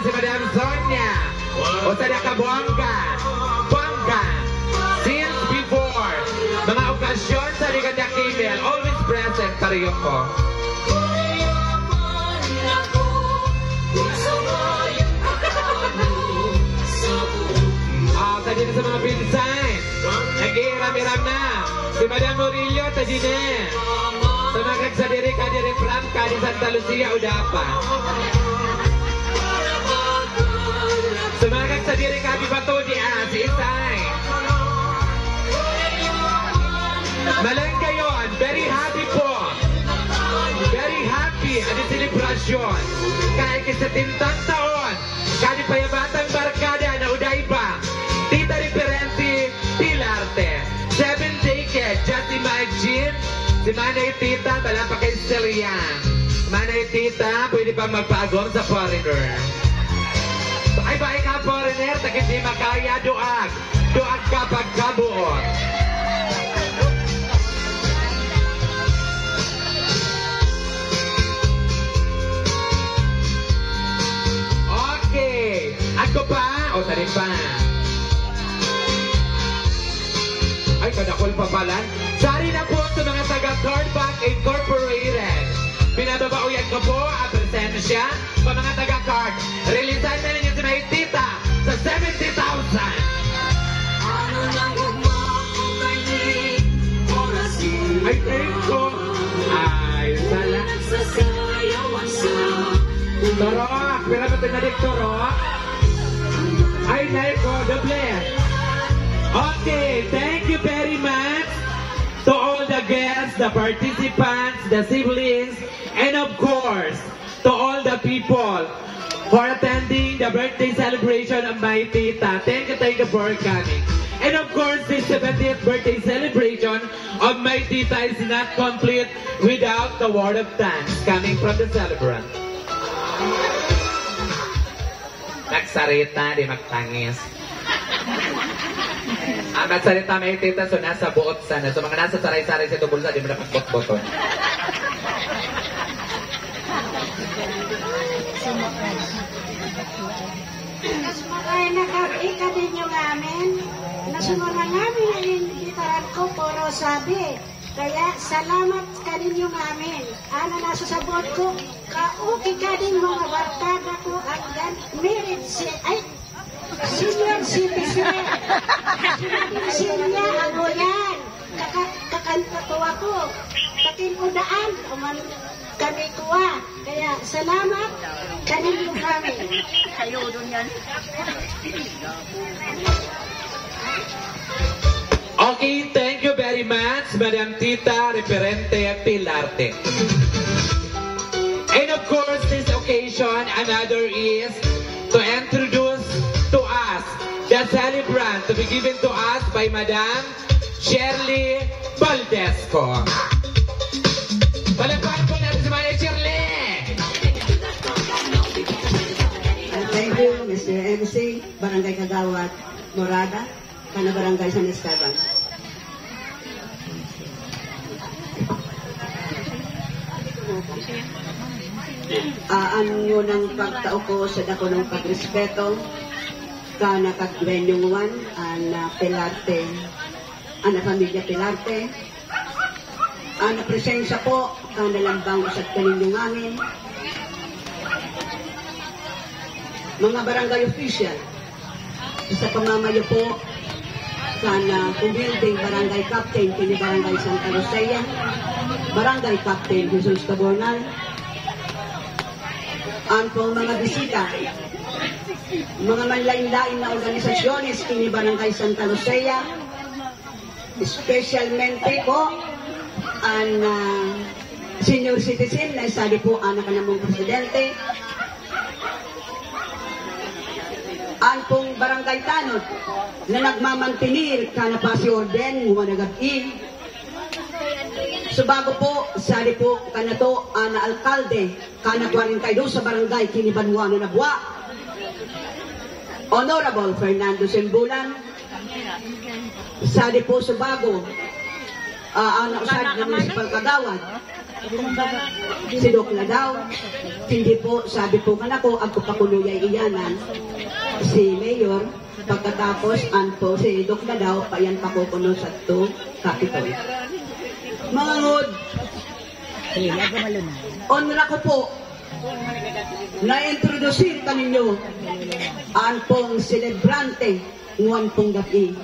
sebagai zonnya Ustaz oh, akan bangga. Bangga. Since before. Mga okasyon sa ligat ng email Always present Kariyoko Oh, sa dito sa mga pinsan Nag-iram-iram na Si Madam Murillo sa dine Sa mga kagsadiri kadiri Pram Kadi Santa Lucia Udapa Sa mga kagsadiri ka di Bato, di ah, si Isay. Malengke yun. Very happy po. Very happy. Ano selebrasyon. Kahit sa tintang taon. Kani pa yung batang barkada na uday pa. Tita Referente Pilarte. Seven decade. Just imagine. Si Manay Tita, wala pa kay. Manay Tita, pwede pa magpaagom sa foreigner. Ay ba ikaw foreigner, ini hindi makaya doag Doag kabar kabur. Oke Aku pak. Oh tadi pak. Ay kadakul pa pala Sari na po sa mga taga Card Bank Incorporated. Binababaoyan ko po ang presensya Sa mga taga-card Releasean na ninyo 70,000. Ay, thank you. Ay, sala. Torok, pera ba tinadik torok? Ay, nay ko, doble. Okay, thank you very much to all the guests, the participants, the siblings, and of course, to all the people for attending the birthday celebration of my tita. Thank you, thank you for coming. And of course, this 70th birthday celebration of my tita is not complete without the word of thanks coming from the celebrant. Nagsarita, di magtangis. Ang nagsalita may tita, so nasa buot sana. So mga nasa saray-saray sa tubulsa, di mo dapat Mas makaya nakabika din yung amin. Nasunod na namin ang inibitaran ko, puro sabi. Kaya salamat ka din yung amin. Ano nasa sabot ko, kauki ka din mga barkada ko hanggang merit si... Ay! Senior citizen! Senior ako yan! Kaka, kakanta ko ako. Katinudaan, uman kami kuha. Kaya salamat Okay, thank you very much, Madam Tita Referente Pilarte. And of course, this occasion, another is to introduce to us the celebrant to be given to us by Madam Shirley. Palagpakan Mr. MC, Barangay Kagawad, Morada, kana Barangay San Esteban. Aan nyo ng pagtao ko sa dako ng pagrespeto, kana kag Gwenyong Juan, ana Pilarte, ana pamilya Pilarte, ana presensya po, kana lambang usad kaninyong amin, mga barangay official, sa pamamayo po sana building barangay captain kini barangay Santa Lucia, barangay captain Jesus Tabornal, ang mga bisita, mga manlain-lain na organisasyones kini barangay Santa Lucia, specialmente po ang ah, senior citizen na isa di po anak ka namong presidente, ang pong barangay tanod na nagmamantinir kana pa si Orden humanagag-i. So bago po, sari po kanato ana alkalde kana 42 sa barangay kinibanwa na nabwa. Honorable Fernando Sembulan. Sari po sa bago, uh, ana usad ng municipal kagawad. Si Dokla daw, hindi po, sabi po man ako, ang kupakuluyay iyanan, si Mayor, pagkatapos, an po, si Dokla daw, payan pa ko kuno sa to, Capitol. Mga ngod, onra ko po, na-introduce kaninyo, ang pong celebrante, nguwan pong gabi,